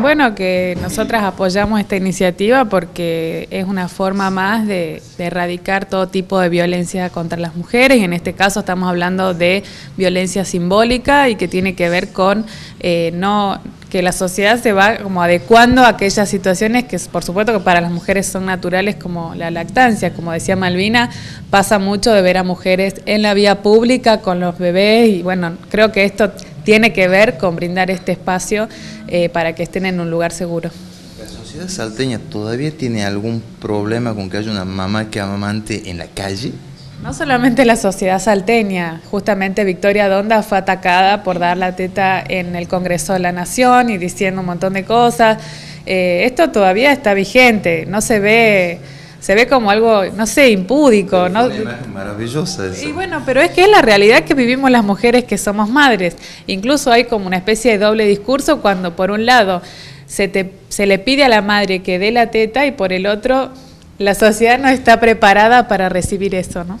Bueno, que nosotras apoyamos esta iniciativa porque es una forma más de, erradicar todo tipo de violencia contra las mujeres. En este caso estamos hablando de violencia simbólica y que tiene que ver con eh, no que la sociedad se va como adecuando a aquellas situaciones que por supuesto que para las mujeres son naturales como la lactancia, como decía Malvina, pasa mucho de ver a mujeres en la vía pública con los bebés y bueno, creo que esto tiene que ver con brindar este espacio eh, para que estén en un lugar seguro. ¿La sociedad salteña todavía tiene algún problema con que haya una mamá que amamante en la calle? No solamente la sociedad salteña, justamente Victoria Donda fue atacada por dar la teta en el Congreso de la Nación y diciendo un montón de cosas. Eh, esto todavía está vigente, no se ve se ve como algo, no sé, impúdico. ¿no? maravillosa Y bueno, pero es que es la realidad que vivimos las mujeres que somos madres. Incluso hay como una especie de doble discurso cuando por un lado se, te, se le pide a la madre que dé la teta y por el otro la sociedad no está preparada para recibir eso, ¿no?